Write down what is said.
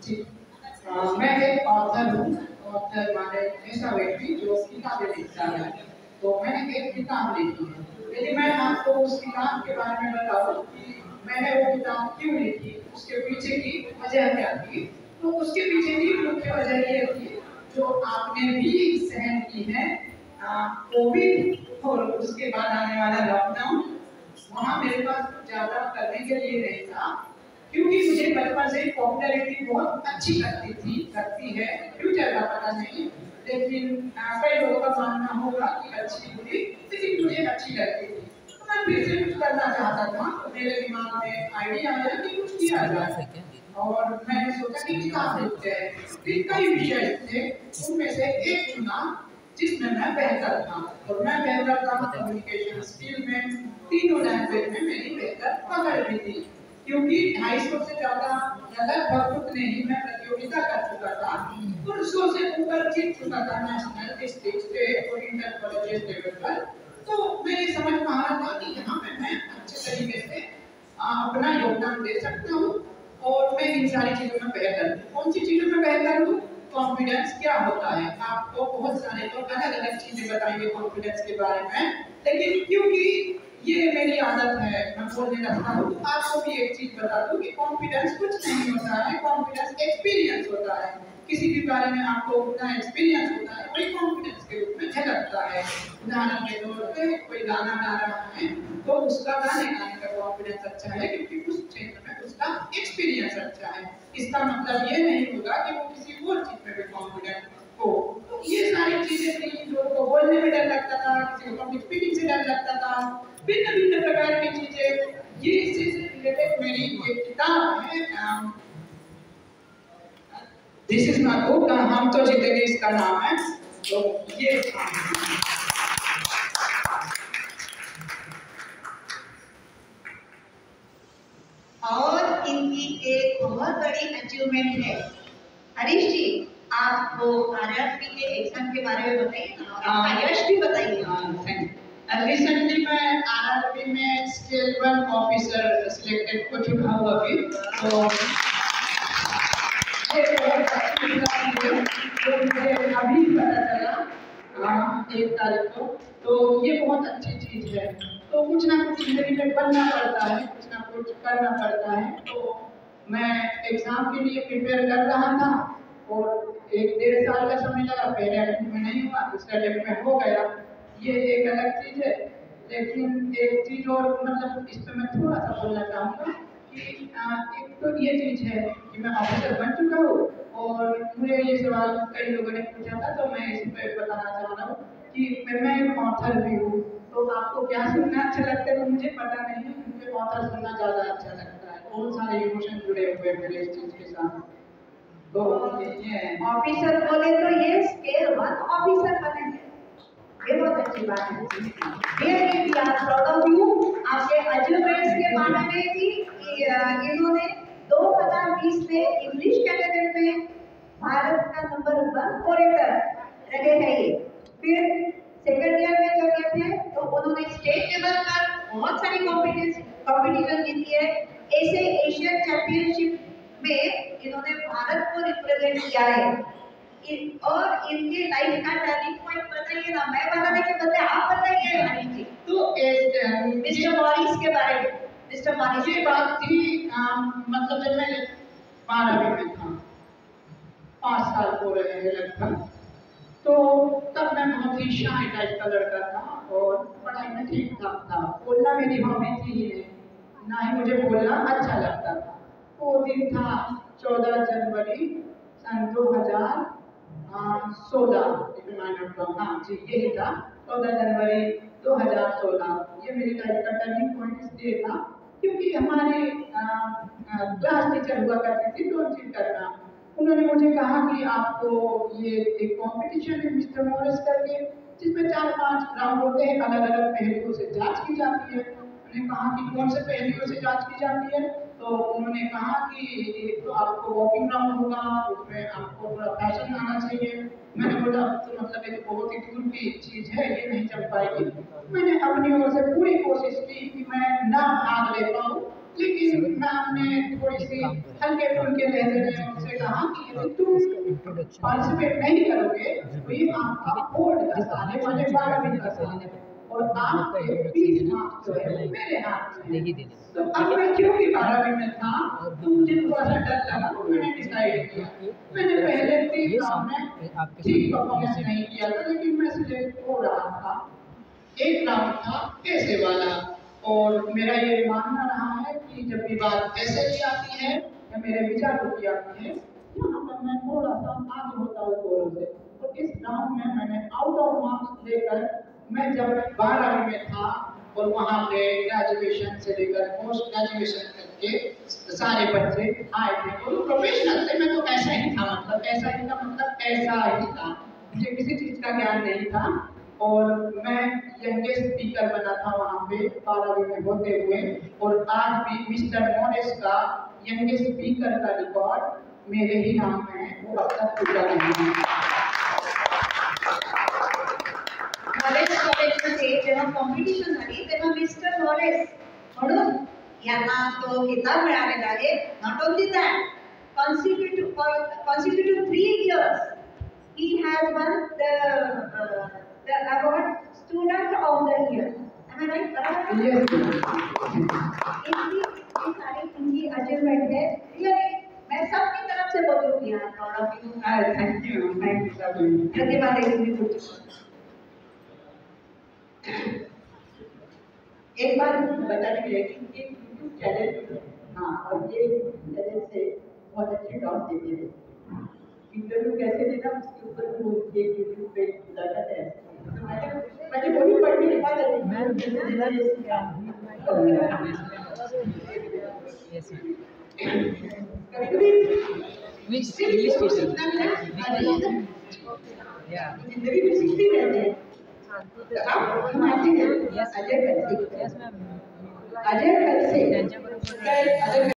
आ, मैं एक ऑथर हूँ ऑथर माने ऐसा व्यक्ति जो किताबें लिखता है। तो मैंने एक किताब लिखी है। यदि मैं आपको उस किताब के बारे में बताऊँ कि मैंने वो किताब क्यों लिखी उसके पीछे की वजह क्या थी तो उसके पीछे की मुख्य वजह ये थी जो आपने भी सहन की है कोविड और उसके बाद आने वाला लॉकडाउन वहाँ मेरे पास ज़्यादा करने के लिए नहीं था। क्योंकि मुझे बचपन से पॉपुलैरिटी बहुत अच्छी लगती थी लगती है। फ्यूचर का पता नहीं? लेकिन कई लोगों का मानना होगा कि अच्छी बुरी लेकिन मुझे अच्छी लगती थी। तो मैं फिर से कुछ करना चाहता था। तो मेरे दिमाग में आइडिया आया कि कुछ किया जाए। और मैंने सोचा कि किताब लिखते हैं फिर कई विषय थे उनमें से एक चुना जिसमें मैं बेहतर था। और मैं बेहतर था कम्युनिकेशन स्किल में तीनों लैंग्वेज में मेरी बेहतर पकड़ भी थी। क्योंकि ढाई सौ से ज़्यादा लगभग उतने ही मैं प्रतियोगिता कर चुका था। पुरुषों से ऊपर जीत चुका था नेशनल डिस्ट्रिक्ट स्टेट और इंटर कॉलेज लेवल पर। तो मेरी समझ में आ रहा था कि यहाँ पे मैं अच्छे तरीके से अपना योगदान दे सकता हूँ और मैं इन सारी चीज़ों में बेहतर कौन सी चीज़ों में बेहतर हूँ? कॉन्फिडेंस क्या होता है? आपको बहुत सारे लोग अलग अलग चीज़ें बताएँगे कॉन्फिडेंस के बारे में। लेकिन क्योंकि ये मेरी आदत है, मैं बोलने लगता हूँ आपको भी एक चीज़ बता दूँ कि कॉन्फिडेंस कुछ नहीं होता है कॉन्फिडेंस एक्सपीरियंस होता है। किसी भी बारे में आपको उतना एक्सपीरियंस होता है, वही कॉन्फिडेंस के रूप में झलकता है। उदाहरण के तौर पे कोई गाना गा रहा है तो उसका गाने गाने का कॉन्फिडेंस अच्छा है, क्योंकि उस क्षेत्र में उसका एक्सपीरियंस अच्छा है। इसका मतलब ये नहीं होगा कि वो किसी और चीज़ में भी कॉन्फिडेंट हो। तो ये सारी चीज़ें थी लोगों को बोलने में डर लगता था, किसी को पब्लिक स्पीकिंग से डर लगता था। भिन्न भिन्न प्रकार की चीज़ें ये इससे रिलेटेड मेरी एक किताब है दिस इज़ माय बुक हम तो जीतेंगे इसका नाम है तो ये और इनकी एक बहुत बड़ी अचीवमेंट है। हरीश जी आपको आरएफपी के एग्ज़ाम के बारे में बताइए और यश भी बताइए। थैंक यू रिसेंटली मैं आरआरबी में स्केल वन ऑफिसर सिलेक्टेड हो चुका हूँ अभी तो अभी एक तारीख को तो ये बहुत अच्छी चीज़ है। तो कुछ ना कुछ ज़िंदगी में बनना पड़ता है, कुछ ना कुछ करना पड़ता है। तो मैं एग्ज़ाम के लिए प्रिपेयर कर रहा था और एक डेढ़ साल का समय लगा, पहले अटेम्प्ट में नहीं हुआ, दूसरे अटेम्प्ट में हो गया। ये एक अलग चीज़ है। लेकिन एक चीज़ और मतलब इस पर मैं थोड़ा सा बोलना चाहूँगा कि एक तो ये चीज़ है कि मैं ऑफिसर बन चुका हूँ और मुझे ये सवाल कई लोगों ने पूछा था तो मैं इस पर बताना चाह रहा हूँ कि मैं एक ऑथर भी हूँ तो आपको क्या सुनना अच्छा लगता है? तो मुझे पता नहीं है, मुझे ऑथर सुनना ज़्यादा अच्छा लगता है। बहुत सारे इमोशन जुड़े हुए मेरे इस चीज़ के साथ? तो ऑफिसर बोले तो ये स्केल वन ऑफिसर बने। हैं ये बहुत अच्छी बात है ये we are proud of you आपके अचीवमेंट्स के बारे में भी इन्होंने 2020 में इंग्लिश कैटेगरी में भारत का नंबर वन ओरेटर रहे हैं ये फिर सेकंड ईयर में जब गए थे तो उन्होंने स्टेट लेवल पर बहुत सारी कॉम्पिटिशन कॉम्पिटिशन जीती है ऐसे एशियन चैंपियनशिप में इन्होंने भारत को रिप्रेजेंट किया है और इनके लाइफ का टर्निंग पॉइंट बताइए मैं बताने के बदले आप बताइए। तो मिस्टर मॉरिस के बारे में। मिस्टर मॉरिस ये बात थी मतलब जब मैं बारहवीं में था पाँच साल हो रहे हैं लगभग तो तब मैं बहुत ही शाय टाइप का लड़का था और पढ़ाई में ठीक ठाक था। बोलना मेरी हॉबी थी ही नहीं। ना ही मुझे बोलना अच्छा लगता था। वो दिन था चौदह जनवरी सन दो हज़ार सोलह हाँ जी, यही था, चौदह जनवरी 2016 ये मेरी लाइफ का टर्निंग पॉइंट इसलिए था, क्योंकि हमारे क्लास टीचर हुआ करती थी चीज़ करना। उन्होंने मुझे कहा कि आपको ये एक कंपटीशन है मिस्टर मॉरिस करके, जिसमें चार पाँच राउंड होते हैं अलग अलग पहलुओं से जाँच की जाती है। उन्होंने कहा कि कौन से पहलुओं से जाँच की जाती है? तो उन्होंने कहा कि एक तो आपको वॉकिंग राउंड होगा उसमें आपको थोड़ा फ़ैशन आना चाहिए। मैंने बोला तो मतलब एक बहुत ही दूर की चीज़ है ये नहीं चल पाएगी। मैंने अपनी ओर से पूरी कोशिश की कि मैं ना भाग ले पाऊँ लेकिन मैम ने थोड़ी सी हल्के फुल्के लहजे में उनसे कहा कि यदि तुम पार्टिसिपेट नहीं करोगे तो ये आपका बोर्ड का साले वाले बारह दिन का साल है। और आपके बीस मार्क्स जो है मेरे हाथ में नहीं देने। तो अब मैं क्योंकि बारहवीं में था तो मुझे थोड़ा सा डर लगा तो मैंने डिसाइड किया। मैंने पहले तीन राउंड में ठीक परफॉर्मेंस नहीं किया था लेकिन मैं सिलेक्ट हो रहा था। एक राउंड था पैसे वाला। और मेरा ये मानना रहा है कि जब भी बात पैसे की आती है या मेरे विचारों की आती है यहाँ पर मैं थोड़ा सा आगे होता हूँ गोलों से। तो इस राउंड में मैंने आउट ऑफ़ मार्क्स लेकर मैं जब बारहवीं में था और वहाँ पे ग्रेजुएशन से लेकर पोस्ट ग्रेजुएशन करके सारे बच्चे आए थे, और प्रोफेशनल थे, मैं तो ऐसा ही था मतलब ऐसा ही था मतलब ऐसा ही था। मुझे किसी चीज़ का ज्ञान नहीं था, और मैं यंगेस्ट स्पीकर बना था वहाँ पे बारहवीं में होते हुए, और आज भी मिस्टर मॉरिस का यंगेस्ट स्पीकर का रिकॉर्ड मेरे ही नाम में है, वो अब तक पूरा नहीं है। कॉलेज कॉलेजमध्ये जेव्हा कॉम्पिटिशन झाली तेव्हा मिस्टर लॉरेन्स म्हणून यांना तो किताब मिळालेला आहे not only that consecutive three years है? Yes, इनकी ये सारी इनकी अचीवमेंट है मैं सबकी तरफ़ से बोलूँगी I am of you thank you thank you so much Pratibha Devi कुछ एक बार बताने के लिए कि यूट्यूब चैनल हाँ और ये चैनल से बहुत अच्छे टॉप देते हैं। इंटरव्यू कैसे देना उसके ऊपर वो ये यूट्यूब पे डाटा है। तो मैंने मैंने वही पढ़ने के बाद कैसे देना ये सीखा कभी कभी? है। अरे Yeah. ज़िंदगी में सीखते रहते हैं। The app, Martin, yes, Ajay can see. Ajay can see.